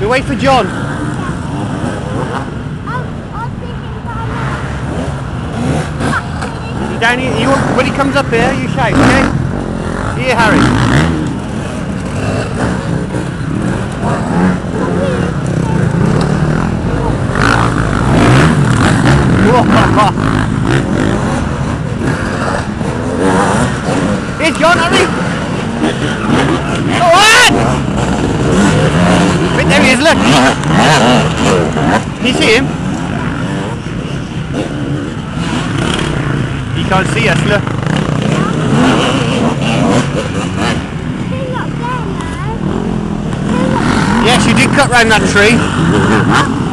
We wait for John. Oh, you, when he comes up here, you shout, okay? Here, Harry. Here's John, hurry! Oh, what? Wait, there he is, look! You see him? He can't see us, look. Yes, you did cut round that tree.